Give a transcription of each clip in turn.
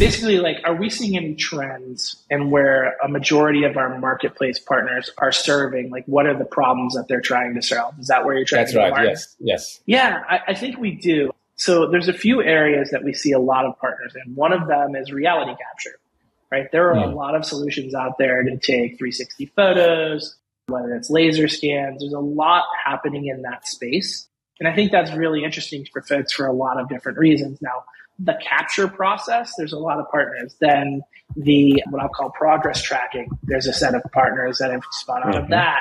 basically like are we seeing any trends and where a majority of our marketplace partners are serving? Like what are the problems that they're trying to solve? Is that where you're trying that's to right market? yes yes. Yeah I, I, think we do. So there's a few areas that we see a lot of partners in. One of them is reality capture right? There are mm. a hmm. lot of solutions out there to take 360 photos whether it's laser scans. There's a lot happening in that space. And i think that's really interesting for folks for a lot of different reasons. Now the capture process, there's a lot of partners. Then the what I'll call progress tracking, there's a set of partners that have spun out mm-hmm. of that.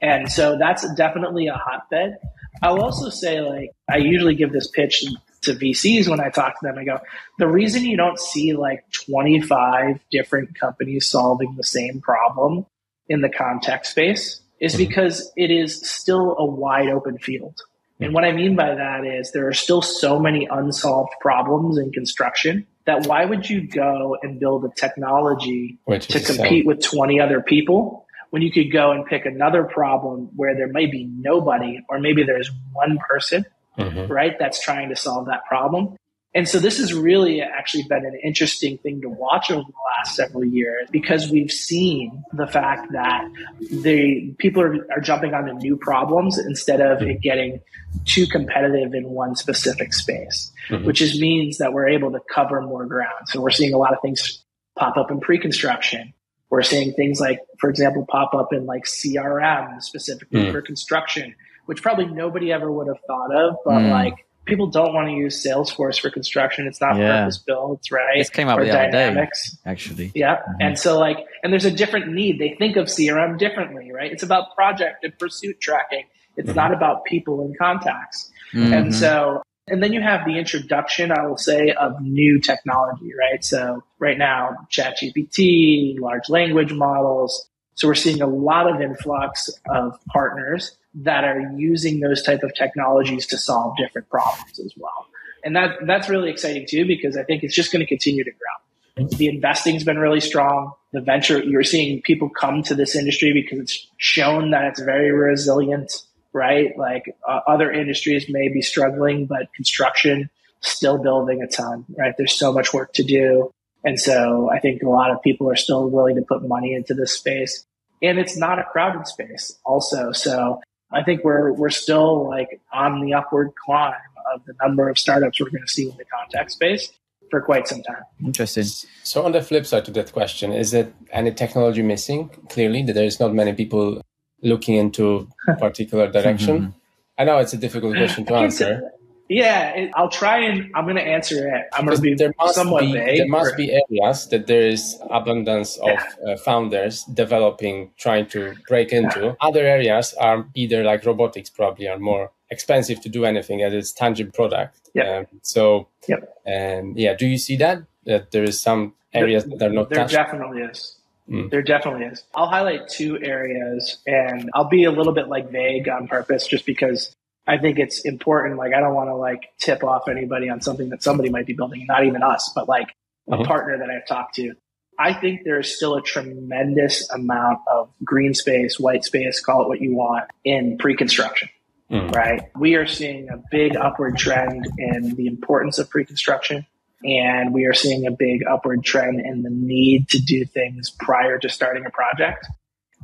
And so that's definitely a hotbed. I'll also say, like, I usually give this pitch to VCs when I talk to them. I go, the reason you don't see like 25 different companies solving the same problem in the contech space is mm-hmm. because it is still a wide open field. And what I mean by that is there are still so many unsolved problems in construction that why would you go and build a technology Which to compete so- with 20 other people when you could go and pick another problem where there may be nobody or maybe there's one person, mm-hmm. right, that's trying to solve that problem. And so this has really actually been an interesting thing to watch over the last several years because we've seen the fact that the people are, are jumping onto new problems instead of it getting too competitive in one specific space, mm-hmm. which just means that we're able to cover more ground. So we're seeing a lot of things pop up in pre-construction. We're seeing things like, for example, pop up in like CRM specifically mm. for construction, which probably nobody ever would have thought of, but mm. like people don't want to use Salesforce for construction. It's not yeah. purpose built, right? This came out the dynamics. other day, actually. Yeah. Mm-hmm. And so like, and there's a different need. They think of CRM differently, right? It's about project and pursuit tracking. It's mm-hmm. not about people and contacts. Mm-hmm. And so, and then you have the introduction, I will say, of new technology, right? So right now, ChatGPT, large language models. So we're seeing a lot of influx of partners that are using those type of technologies to solve different problems as well. And that that's really exciting too because I think it's just going to continue to grow. The investing's been really strong. The venture you're seeing people come to this industry because it's shown that it's very resilient, right? Like uh, other industries may be struggling, but construction still building a ton, right? There's so much work to do. And so I think a lot of people are still willing to put money into this space. And it's not a crowded space also. So I think we're we're still like on the upward climb of the number of startups we're going to see in the contech space for quite some time. Interesting. So on the flip side to that question, is it any technology missing? Clearly, that there's not many people looking into a particular direction. Mm-hmm. I know it's a difficult question to answer. Yeah, it, I'll try and I'm going to answer it. I'm going to be there must somewhat be, vague. There must or, be areas that there is abundance of yeah. uh, founders developing, trying to break into. Yeah. Other areas are either like robotics, probably are more expensive to do anything as it's tangible product. Yeah. Um, so, yep. Um, yeah, do you see that that there is some areas there, that are not? There touched? definitely is. Mm. There definitely is. I'll highlight two areas, and I'll be a little bit like vague on purpose, just because I think it's important. Like, I don't want to like tip off anybody on something that somebody might be building, not even us, but like mm-hmm. a partner that I've talked to. I think there's still a tremendous amount of green space, white space, call it what you want, in pre construction, mm. right? We are seeing a big upward trend in the importance of pre construction. And we are seeing a big upward trend in the need to do things prior to starting a project.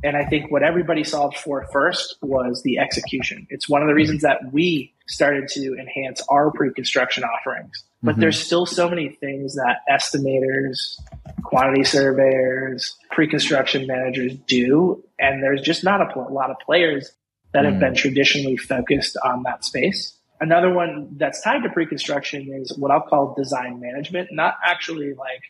And I think what everybody solved for first was the execution. It's one of the reasons that we started to enhance our pre-construction offerings. But mm-hmm. there's still so many things that estimators, quantity surveyors, pre-construction managers do. And there's just not a, pl- lot of players that have mm. been traditionally focused on that space. Another one that's tied to pre-construction is what I'll call design management, not actually like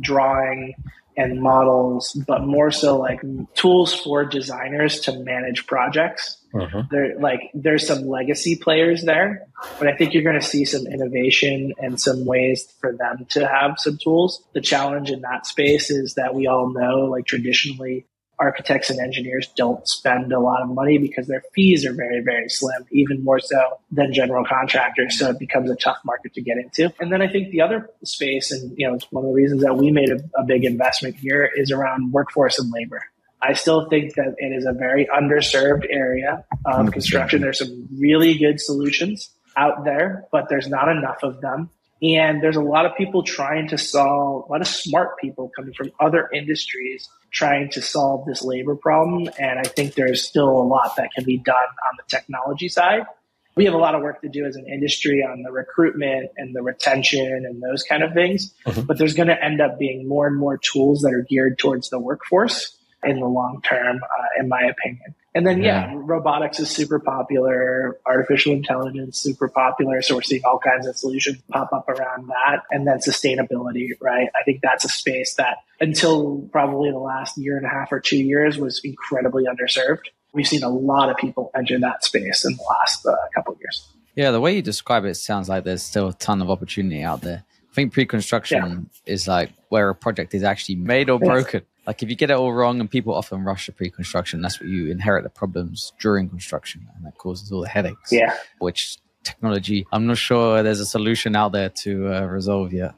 drawing and models, but more so like tools for designers to manage projects. Uh-huh. There, like, there's some legacy players there, but I think you're going to see some innovation and some ways for them to have some tools. The challenge in that space is that we all know, like, traditionally, architects and engineers don't spend a lot of money because their fees are very, very slim, even more so than general contractors. So it becomes a tough market to get into. And then I think the other space, and you know, it's one of the reasons that we made a, a big investment here is around workforce and labor. I still think that it is a very underserved area of construction. There's some really good solutions out there, but there's not enough of them. And there's a lot of people trying to solve, a lot of smart people coming from other industries trying to solve this labor problem. And I think there's still a lot that can be done on the technology side. We have a lot of work to do as an industry on the recruitment and the retention and those kind of things. Mm-hmm. But there's going to end up being more and more tools that are geared towards the workforce in the long term, uh, in my opinion. And then, yeah. yeah. robotics is super popular, artificial intelligence super popular. So we're seeing all kinds of solutions pop up around that. And then sustainability, right? I think that's a space that until probably the last year and a half or two years was incredibly underserved. We've seen a lot of people enter that space in the last uh, couple of years. Yeah, the way you describe it sounds like there's still a ton of opportunity out there. I think pre-construction yeah. is like where a project is actually made or broken. Like if you get it all wrong, and people often rush to pre-construction, that's what you inherit the problems during construction, and that causes all the headaches. Yeah, which technology, I'm not sure there's a solution out there to uh, resolve yet.